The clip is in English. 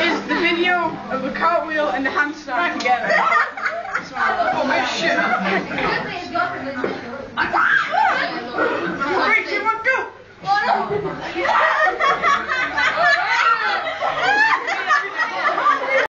is the video of the cartwheel and the handstand together. oh my shit. Rachel, go!